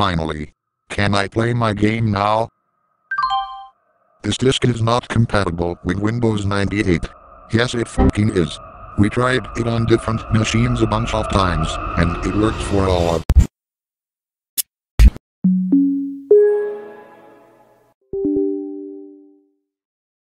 Finally. Can I play my game now? This disk is not compatible with Windows 98. Yes, it fucking is. We tried it on different machines a bunch of times, and it worked for all of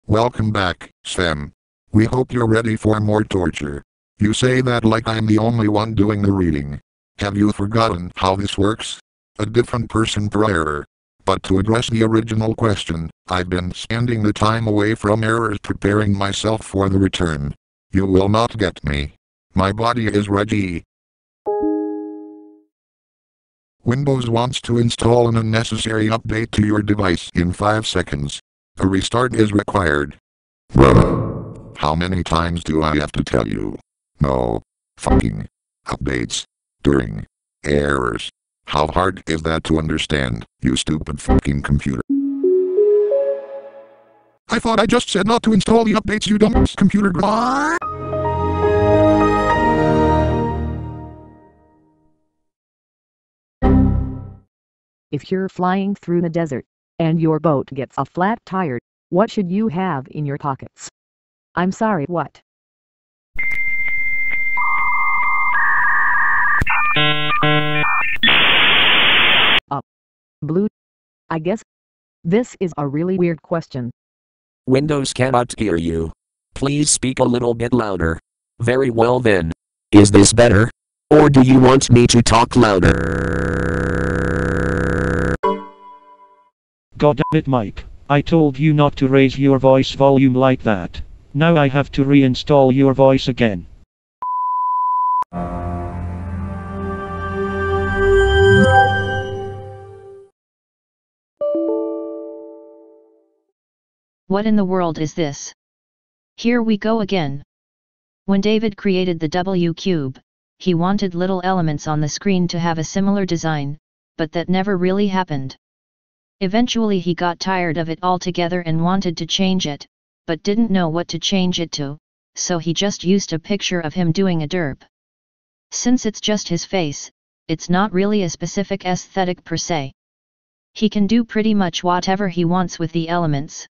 Welcome back, Sam. We hope you're ready for more torture. You say that like I'm the only one doing the reading. Have you forgotten how this works? A different person prior. But to address the original question, I've been spending the time away from errors preparing myself for the return. You will not get me. My body is ready. Windows wants to install an unnecessary update to your device in 5 seconds. A restart is required. How many times do I have to tell you? No. Fucking. Updates. During. Errors. How hard is that to understand, you stupid fucking computer? I thought I just said not to install the updates you dumb computer If you're flying through the desert, and your boat gets a flat tire, what should you have in your pockets? I'm sorry what? Blue? I guess. This is a really weird question. Windows cannot hear you. Please speak a little bit louder. Very well then. Is this better? Or do you want me to talk louder? God damn it Mike. I told you not to raise your voice volume like that. Now I have to reinstall your voice again. What in the world is this? Here we go again. When David created the W cube, he wanted little elements on the screen to have a similar design, but that never really happened. Eventually he got tired of it altogether and wanted to change it, but didn't know what to change it to, so he just used a picture of him doing a derp. Since it's just his face, it's not really a specific aesthetic per se. He can do pretty much whatever he wants with the elements.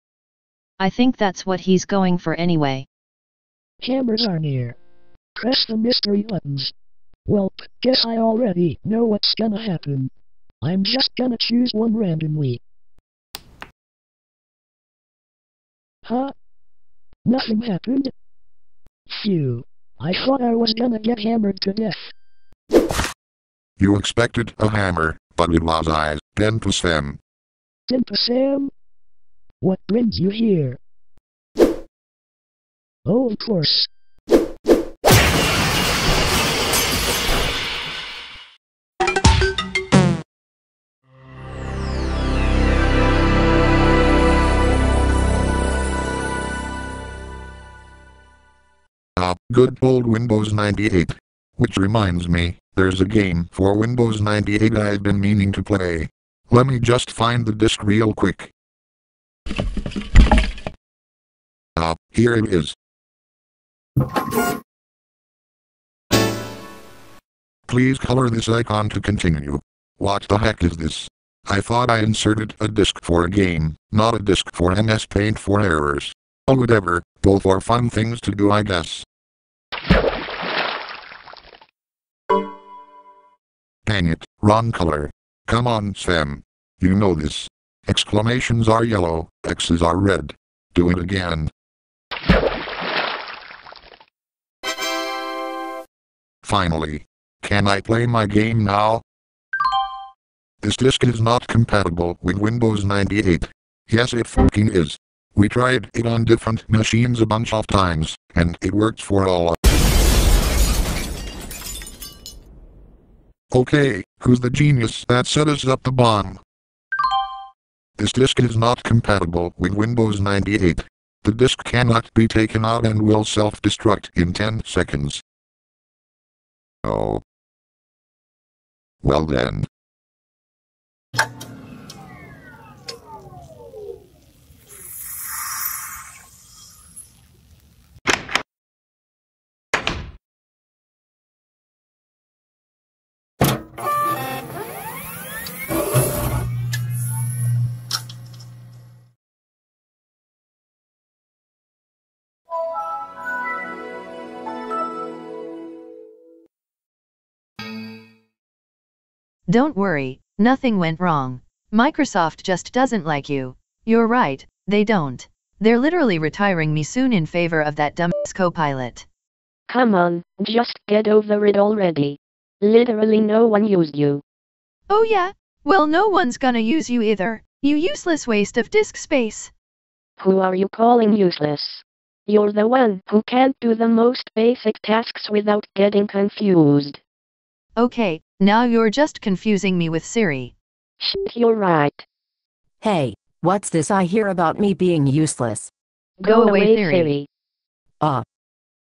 I think that's what he's going for anyway. Cameras are near. Press the mystery buttons. Well, guess I already know what's gonna happen. I'm just gonna choose one randomly. Huh? Nothing happened? Phew. I thought I was gonna get hammered to death. You expected a hammer, but it was I, Dentus Fem. What brings you here? Oh, of course. Ah, good old Windows 98. Which reminds me, there's a game for Windows 98 I've been meaning to play. Let me just find the disk real quick. Ah, here it is. Please color this icon to continue. What the heck is this? I thought I inserted a disk for a game, not a disk for MS Paint for errors. Oh whatever, both are fun things to do I guess. Dang it, wrong color. Come on Sam. You know this. Exclamations are yellow, X's are red. Do it again. Finally. Can I play my game now? This disk is not compatible with Windows 98. Yes it fucking is. We tried it on different machines a bunch of times, and it worked for all. Okay, who's the genius that set us up the bomb? This disk is not compatible with Windows 98. The disk cannot be taken out and will self-destruct in 10 seconds. Oh. Well then. Don't worry, nothing went wrong. Microsoft just doesn't like you. You're right, they don't. They're literally retiring me soon in favor of that dumbass Copilot. Come on, just get over it already. Literally no one used you. Oh yeah? Well no one's gonna use you either, you useless waste of disk space. Who are you calling useless? You're the one who can't do the most basic tasks without getting confused. Okay, now you're just confusing me with Siri. Shit, you're right. Hey, what's this I hear about me being useless? Go, Go away, away, Siri. Siri. Ah,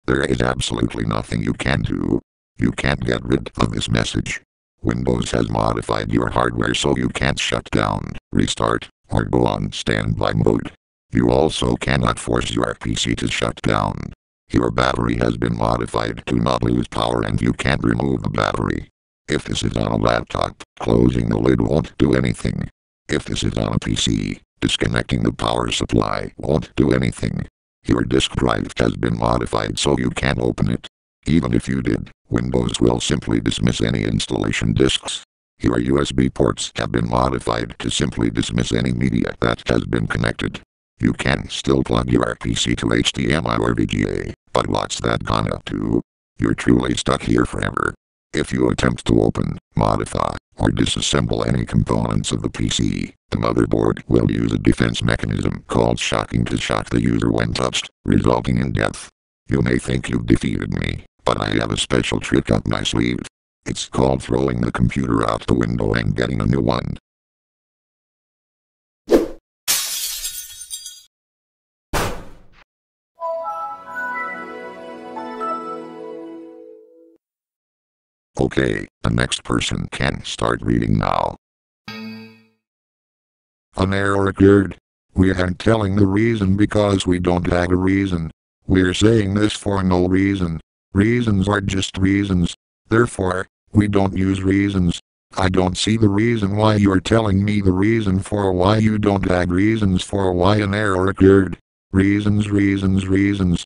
There is absolutely nothing you can do. You can't get rid of this message. Windows has modified your hardware so you can't shut down, restart, or go on standby mode. You also cannot force your PC to shut down. Your battery has been modified to not lose power and you can't remove the battery. If this is on a laptop, closing the lid won't do anything. If this is on a PC, disconnecting the power supply won't do anything. Your disk drive has been modified so you can't open it. Even if you did, Windows will simply dismiss any installation disks. Your USB ports have been modified to simply dismiss any media that has been connected. You can still plug your PC to HDMI or VGA, but what's that gonna do? You're truly stuck here forever. If you attempt to open, modify, or disassemble any components of the PC, the motherboard will use a defense mechanism called shocking to shock the user when touched, resulting in death. You may think you've defeated me, but I have a special trick up my sleeve. It's called throwing the computer out the window and getting a new one. Okay, the next person can start reading now. An error occurred. We aren't telling the reason because we don't have a reason. We're saying this for no reason. Reasons are just reasons. Therefore, we don't use reasons. I don't see the reason why you're telling me the reason for why you don't have reasons for why an error occurred. Reasons, reasons, reasons.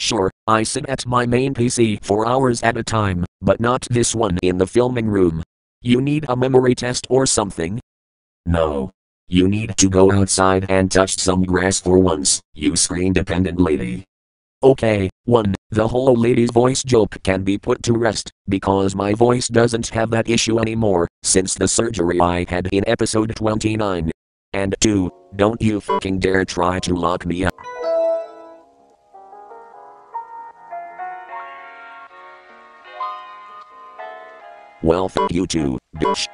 Sure, I sit at my main PC for hours at a time, but not this one in the filming room. You need a memory test or something? No. You need to go outside and touch some grass for once, you screen dependent lady. Okay, 1. The whole lady's voice joke can be put to rest, because my voice doesn't have that issue anymore, since the surgery I had in episode 29. And 2. Don't you fucking dare try to lock me up. Well, fuck you too, bitch.